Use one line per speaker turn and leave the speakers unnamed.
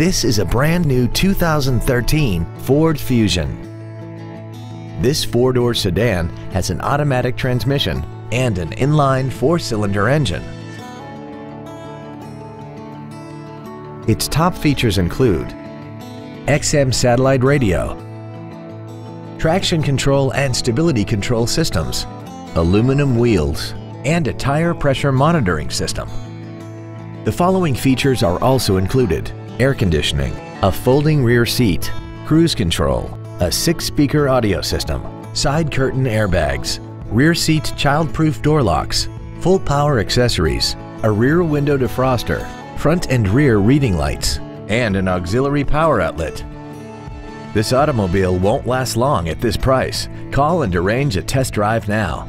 This is a brand new 2013 Ford Fusion. This four-door sedan has an automatic transmission and an inline four-cylinder engine. Its top features include XM satellite radio, traction control and stability control systems, aluminum wheels, and a tire pressure monitoring system. The following features are also included. Air conditioning, a folding rear seat, cruise control, a six-speaker audio system, side curtain airbags, rear seat child-proof door locks, full power accessories, a rear window defroster, front and rear reading lights, and an auxiliary power outlet. This automobile won't last long at this price. Call and arrange a test drive now.